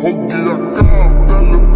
Ho dia cá,